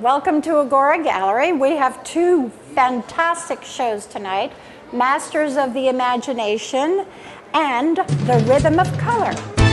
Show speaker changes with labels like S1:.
S1: Welcome to Agora Gallery. We have two fantastic shows tonight Masters of the Imagination and The Rhythm of Color.